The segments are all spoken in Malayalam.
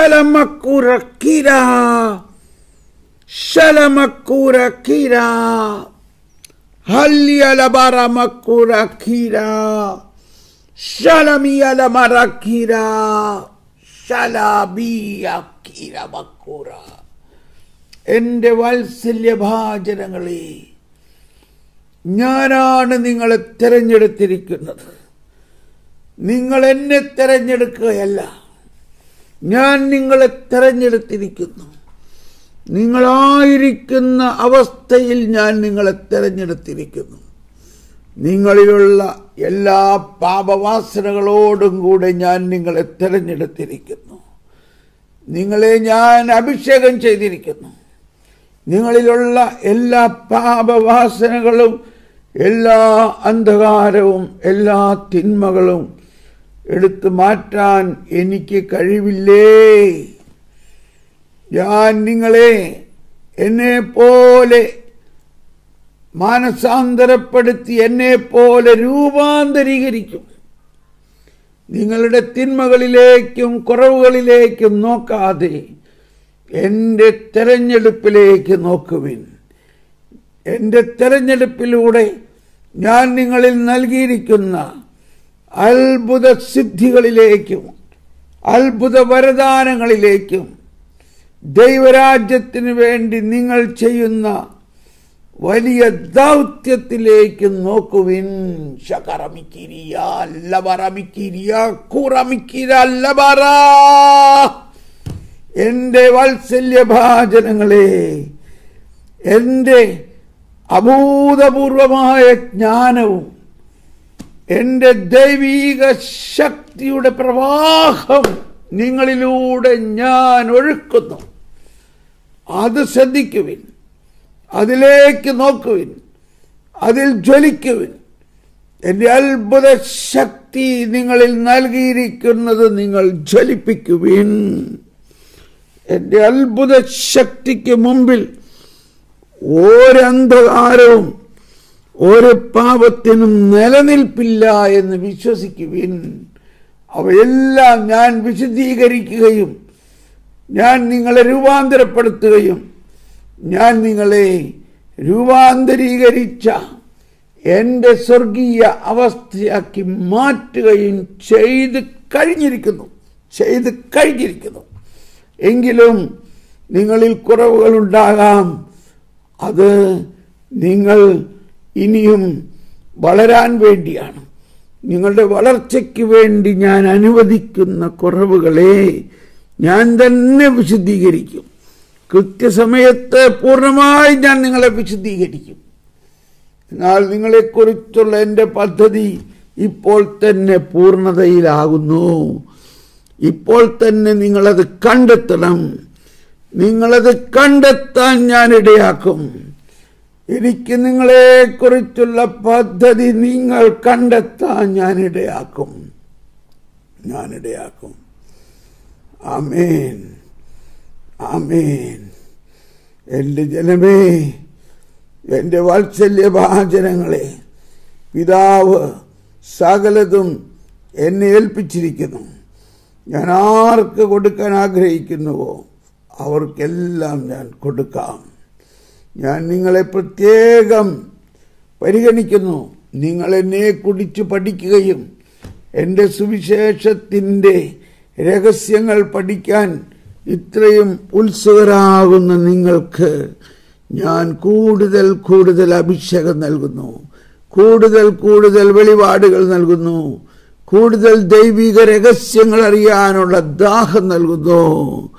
ശലമക്കുറക്കിര ശലമക്കുറക്കിര ഹല്യലബറമക്കുറക്കിര ശലമിയലമറക്കിര. ശലബിയക്കിര മക്കുറ എന്റെ വാത്സല്യഭാചനങ്ങളെ ഞാനാണ് നിങ്ങളെ തിരഞ്ഞെടുത്തിരിക്കുന്നത്. നിങ്ങൾ എന്നെ തിരഞ്ഞെടുക്കുകയല്ല. ഞാൻ നിങ്ങളെ തെരഞ്ഞെടുത്തിരിക്കുന്നു. നിങ്ങളായിരിക്കുന്ന അവസ്ഥയിൽ ഞാൻ നിങ്ങളെ തെരഞ്ഞെടുത്തിരിക്കുന്നു. നിങ്ങളിലുള്ള എല്ലാ പാപവാസനകളോടും കൂടെ ഞാൻ നിങ്ങളെ തെരഞ്ഞെടുത്തിരിക്കുന്നു. നിങ്ങളെ ഞാൻ അഭിഷേകം ചെയ്തിരിക്കുന്നു. നിങ്ങളിലുള്ള എല്ലാ പാപവാസനകളും എല്ലാ അന്ധകാരവും എല്ലാ തിന്മകളും എടുത്തു മാറ്റാൻ എനിക്ക് കഴിവില്ലേ? ഞാൻ നിങ്ങളെ എന്നെ പോലെ മാനസാന്തരപ്പെടുത്തി എന്നെ പോലെ രൂപാന്തരീകരിക്കും. നിങ്ങളുടെ തിന്മകളിലേക്കും കുറവുകളിലേക്കും നോക്കാതെ എന്റെ തെരഞ്ഞെടുപ്പിലേക്ക് നോക്കുവിൻ. എന്റെ തെരഞ്ഞെടുപ്പിലൂടെ ഞാൻ നിങ്ങളിൽ നൽകിയിരിക്കുന്ന അത്ഭുത സിദ്ധികളിലേക്കും അത്ഭുത വരദാനങ്ങളിലേക്കും ദൈവരാജ്യത്തിന് വേണ്ടി നിങ്ങൾ ചെയ്യുന്ന വലിയ ദൗത്യത്തിലേക്ക് നോക്കുവിൻ. എന്റെ വാത്സല്യഭാചനങ്ങളെ എന്റെ അഭൂതപൂർവമായ ജ്ഞാനവും എന്റെ ദൈവീക ശക്തിയുടെ പ്രവാഹം നിങ്ങളിലൂടെ ഞാൻ ഒഴുക്കുന്നു. അത് ശ്രദ്ധിക്കുവിൻ. അതിലേക്ക് നോക്കുവിൻ. അതിൽ ജ്വലിക്കുവിൻ. എന്റെ അത്ഭുത ശക്തി നിങ്ങളിൽ നൽകിയിരിക്കുന്നത് നിങ്ങൾ ജ്വലിപ്പിക്കുവിൻ. എന്റെ അത്ഭുത ശക്തിക്ക് മുമ്പിൽ ഒരന്ധകാരവും ഒരു പാപത്തിനും നിലനിൽപ്പില്ല എന്ന് വിശ്വസിക്കുവിൻ. അവയെല്ലാം ഞാൻ വിശദീകരിക്കുകയും ഞാൻ നിങ്ങളെ രൂപാന്തരപ്പെടുത്തുകയും ഞാൻ നിങ്ങളെ രൂപാന്തരീകരിച്ച എന്റെ സ്വർഗീയ അവസ്ഥയാക്കി മാറ്റുകയും ചെയ്ത് കഴിഞ്ഞിരിക്കുന്നു. ചെയ്ത് കഴിഞ്ഞിരിക്കുന്നു. എങ്കിലും നിങ്ങളിൽ കുറവുകളുണ്ടാകാം. അത് നിങ്ങൾ ഇനിയും വളരാൻ വേണ്ടിയാണ്. നിങ്ങളുടെ വളർച്ചയ്ക്ക് വേണ്ടി ഞാൻ അനുവദിക്കുന്ന കുറവുകളെ ഞാൻ തന്നെ വിശദീകരിക്കും. കൃത്യസമയത്ത് പൂർണമായി ഞാൻ നിങ്ങളെ വിശദീകരിക്കും. എന്നാൽ നിങ്ങളെക്കുറിച്ചുള്ള എന്റെ പദ്ധതി ഇപ്പോൾ തന്നെ പൂർണതയിലാകുന്നു. ഇപ്പോൾ തന്നെ നിങ്ങളത് കണ്ടെത്തണം. നിങ്ങളത് കണ്ടെത്താൻ ഞാൻ ഇടയാക്കും. എനിക്ക് നിങ്ങളെക്കുറിച്ചുള്ള പദ്ധതി നിങ്ങൾ കണ്ടെത്താൻ ഞാനിടയാക്കും ഞാനിടയാക്കും ആമേൻ. ആമേൻ. എന്റെ ജനമേ എന്റെ വാത്സല്യഭാചനങ്ങളെ പിതാവ് സകലതും എന്നെ ഏൽപ്പിച്ചിരിക്കുന്നു. ഞാൻ ആർക്ക് കൊടുക്കാൻ ആഗ്രഹിക്കുന്നുവോ അവർക്കെല്ലാം ഞാൻ കൊടുക്കാം. ഞാൻ നിങ്ങളെ പ്രത്യേകം പരിഗണിക്കുന്നു. നിങ്ങൾ എന്നെ കുടിച്ച് പഠിക്കുകയും എന്റെ സുവിശേഷത്തിന്റെ രഹസ്യങ്ങൾ പഠിക്കാൻ ഇത്രയും ഉത്സുകരാകുന്ന നിങ്ങൾക്ക് ഞാൻ കൂടുതൽ കൂടുതൽ അഭിഷേകം നൽകുന്നു. കൂടുതൽ കൂടുതൽ വെളിപാടുകൾ നൽകുന്നു. കൂടുതൽ ദൈവിക രഹസ്യങ്ങൾ അറിയാനുള്ള ദാഹം നൽകുന്നു.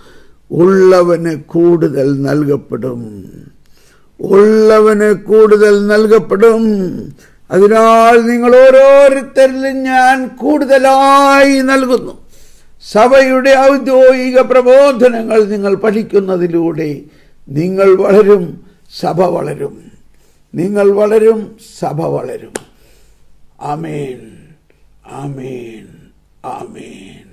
ഉള്ളവന് കൂടുതൽ നൽകപ്പെടും. ഉള്ളവന് കൂടുതൽ നൽകപ്പെടും. അതിനാൽ നിങ്ങൾ ഓരോരുത്തരിലും ഞാൻ കൂടുതലായി നൽകുന്നു. സഭയുടെ ഔദ്യോഗിക പ്രബോധനങ്ങൾ നിങ്ങൾ പഠിക്കുന്നതിലൂടെ നിങ്ങൾ വളരും സഭ വളരും. നിങ്ങൾ വളരും സഭ വളരും. ആമേൻ. ആമേൻ. ആമേൻ.